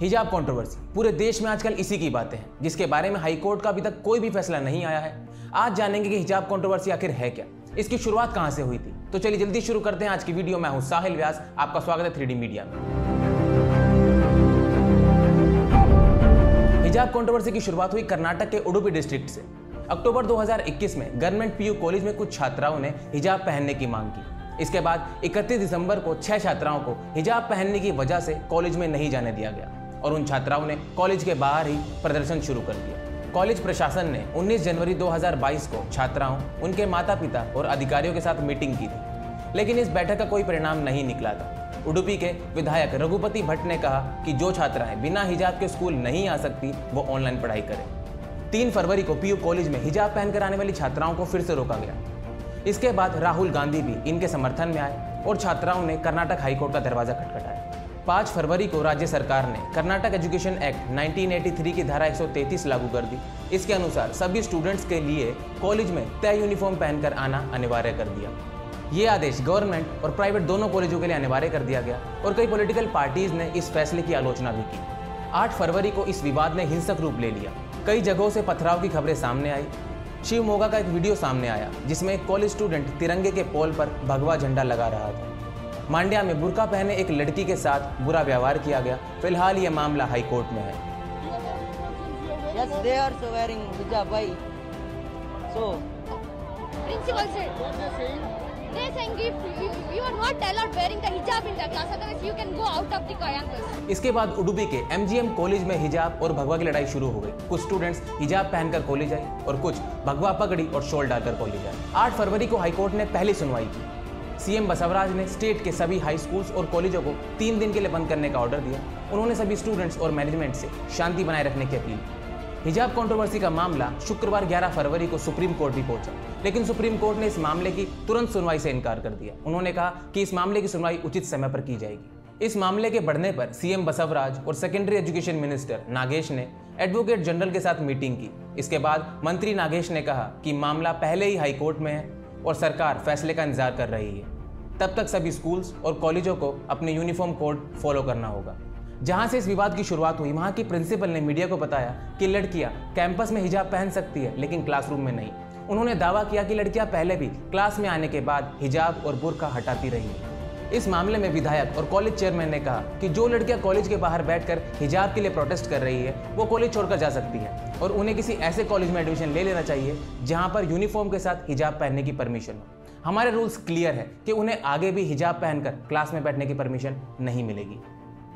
हिजाब कंट्रोवर्सी पूरे देश में आजकल इसी की बातें हैं, जिसके बारे में हाईकोर्ट का अभी तक कोई भी फैसला नहीं आया है। आज जानेंगे कि हिजाब कंट्रोवर्सी आखिर है क्या। इसकी शुरुआत कहाँ से हुई थी? तो चलिए जल्दी शुरू करते हैं आज की वीडियो। मैं हूँ साहिल व्यास, आपका स्वागत है थ्री मीडिया में। हिजाब कंट्रोवर्सी की शुरुआत हुई कर्नाटक के उडुपी डिस्ट्रिक्ट से। अक्टूबर 2021 में गवर्नमेंट पीयू कॉलेज में कुछ छात्राओं ने हिजाब पहनने की मांग की। इसके बाद 31 दिसंबर को छह छात्राओं को हिजाब पहनने की वजह से कॉलेज में नहीं जाने दिया गया। और उन छात्राओं ने कॉलेज के बाहर ही प्रदर्शन शुरू कर दिया। कॉलेज प्रशासन ने 19 जनवरी 2022 को छात्राओं, उनके माता पिता और अधिकारियों के साथ मीटिंग की थी। लेकिन इस बैठक का कोई परिणाम नहीं निकला था। उडुपी के विधायक रघुपति भट्ट ने कहा कि जो छात्राएँ बिना हिजाब के स्कूल नहीं आ सकती, वो ऑनलाइन पढ़ाई करें। तीन फरवरी को पीयू कॉलेज में हिजाब पहनकर आने वाली छात्राओं को फिर से रोका गया। इसके बाद राहुल गांधी भी इनके समर्थन में आए और छात्राओं ने कर्नाटक हाईकोर्ट का दरवाज़ा खटखटाया। पाँच फरवरी को राज्य सरकार ने कर्नाटक एजुकेशन एक्ट 1983 की धारा 133 लागू कर दी। इसके अनुसार सभी स्टूडेंट्स के लिए कॉलेज में तय यूनिफॉर्म पहनकर आना अनिवार्य कर दिया। ये आदेश गवर्नमेंट और प्राइवेट दोनों कॉलेजों के लिए अनिवार्य कर दिया गया और कई पॉलिटिकल पार्टीज़ ने इस फैसले की आलोचना भी की। 8 फरवरी को इस विवाद ने हिंसक रूप ले लिया। कई जगहों से पथराव की खबरें सामने आई। शिवमोगा का एक वीडियो सामने आया, जिसमें एक कॉलेज स्टूडेंट तिरंगे के पोल पर भगवा झंडा लगा रहा था। मांड्या में बुरका पहने एक लड़की के साथ बुरा व्यवहार किया गया फ़िलहाल ये मामला हाईकोर्ट में है Yes, they are so wearing hijab. Why? So, Principal said. They are saying if you, you are not allowed wearing the hijab in the class, otherwise you can go out of the campus. इसके बाद उडुपी के MGM college में हिजाब और भगवा की लड़ाई शुरू हो गई कुछ स्टूडेंट्स हिजाब पहनकर कॉलेज आए और कुछ भगवा पगड़ी और शॉल डालकर कॉलेज आए 8 फरवरी को हाईकोर्ट ने पहली सुनवाई की सीएम बसवराज ने स्टेट के सभी हाई स्कूल्स और कॉलेजों को तीन दिन के लिए बंद करने का ऑर्डर दिया। उन्होंने सभी स्टूडेंट्स और मैनेजमेंट से शांति बनाए रखने की अपील हिजाब कंट्रोवर्सी का मामला शुक्रवार 11 फरवरी को सुप्रीम कोर्ट भी पहुँचा। लेकिन सुप्रीम कोर्ट ने इस मामले की तुरंत सुनवाई से इनकार कर दिया। उन्होंने कहा कि इस मामले की सुनवाई उचित समय पर की जाएगी। इस मामले के बढ़ने पर सीएम बसवराज और सेकेंडरी एजुकेशन मिनिस्टर नागेश ने एडवोकेट जनरल के साथ मीटिंग की। इसके बाद मंत्री नागेश ने कहा कि मामला पहले ही हाईकोर्ट में है। और सरकार फैसले का इंतज़ार कर रही है। तब तक सभी स्कूल्स और कॉलेजों को अपने यूनिफॉर्म कोड फॉलो करना होगा। जहाँ से इस विवाद की शुरुआत हुई, वहाँ की प्रिंसिपल ने मीडिया को बताया कि लड़कियाँ कैंपस में हिजाब पहन सकती है, लेकिन क्लासरूम में नहीं। उन्होंने दावा किया कि लड़कियाँ पहले भी क्लास में आने के बाद हिजाब और बुरका हटाती रही इस मामले में विधायक और कॉलेज चेयरमैन ने कहा कि जो लड़कियाँ कॉलेज के बाहर बैठकर हिजाब के लिए प्रोटेस्ट कर रही है, वो कॉलेज छोड़कर जा सकती है। और उन्हें किसी ऐसे कॉलेज में एडमिशन ले लेना चाहिए जहाँ पर यूनिफॉर्म के साथ हिजाब पहनने की परमिशन हो। हमारे रूल्स क्लियर है कि उन्हें आगे भी हिजाब पहनकर क्लास में बैठने की परमिशन नहीं मिलेगी।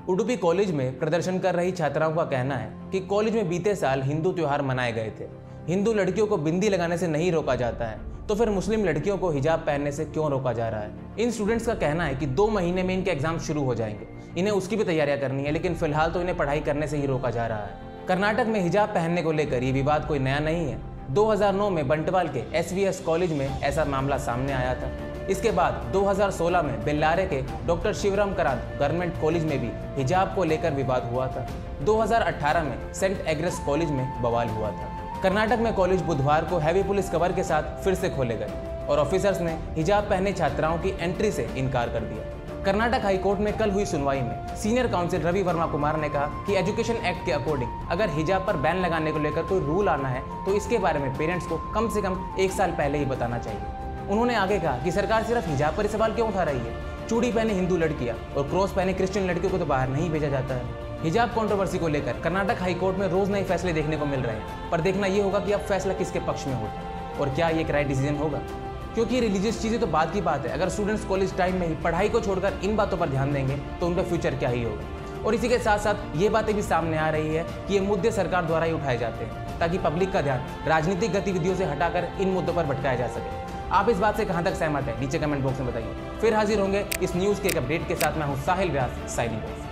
उडुपी कॉलेज में प्रदर्शन कर रही छात्राओं का कहना है कि कॉलेज में बीते साल हिंदू त्यौहार मनाए गए थे। हिंदू लड़कियों को बिंदी लगाने से नहीं रोका जाता है तो फिर मुस्लिम लड़कियों को हिजाब पहनने से क्यों रोका जा रहा है? इन स्टूडेंट्स का कहना है कि दो महीने में इनके एग्ज़ाम शुरू हो जाएँगे। इन्हें उसकी भी तैयारियाँ करनी है, लेकिन फ़िलहाल तो इन्हें पढ़ाई करने से ही रोका जा रहा है। कर्नाटक में हिजाब पहनने को लेकर ये विवाद कोई नया नहीं है। 2009 में बंटवाल के एसवीएस कॉलेज में ऐसा मामला सामने आया था। इसके बाद 2016 में बेल्लारे के doctor Shivaram Karanth government college में भी हिजाब को लेकर विवाद हुआ था। 2018 में सेंट एग्रेस कॉलेज में बवाल हुआ था। कर्नाटक में कॉलेज बुधवार को हैवी पुलिस कवर के साथ फिर से खोले गए और ऑफिसर्स ने हिजाब पहने छात्राओं की एंट्री से इनकार कर दिया। कर्नाटक हाईकोर्ट में कल हुई सुनवाई में सीनियर काउंसिल रवि वर्मा कुमार ने कहा कि एजुकेशन एक्ट के अकॉर्डिंग अगर हिजाब पर बैन लगाने को लेकर कोई रूल आना है तो इसके बारे में पेरेंट्स को कम से कम एक साल पहले ही बताना चाहिए। उन्होंने आगे कहा कि सरकार सिर्फ़ हिजाब पर सवाल क्यों उठा रही है? चूड़ी पहने हिंदू लड़कियाँ और क्रॉस पहने क्रिश्चियन लड़कियों को तो बाहर नहीं भेजा जाता है। हिजाब कंट्रोवर्सी को लेकर कर्नाटक हाईकोर्ट में रोज नए फैसले देखने को मिल रहे हैं, पर देखना यह होगा कि अब फैसला किसके पक्ष में होगा और क्या ये एक राइट डिसीज़न होगा? क्योंकि रिलीजियस चीज़ें तो बात की बात है। अगर स्टूडेंट्स कॉलेज टाइम में ही पढ़ाई को छोड़कर इन बातों पर ध्यान देंगे तो उनका फ्यूचर क्या ही होगा? और इसी के साथ साथ ये बातें भी सामने आ रही है कि ये मुद्दे सरकार द्वारा ही उठाए जाते हैं, ताकि पब्लिक का ध्यान राजनीतिक गतिविधियों से हटाकर इन मुद्दों पर भटकाया जा सके। आप इस बात से कहाँ तक सहमत है? नीचे कमेंट बॉक्स में बताइए। फिर हाजिर होंगे इस न्यूज़ के एक अपडेट के साथ। मैं हूँ साहिल व्यास साइनिंग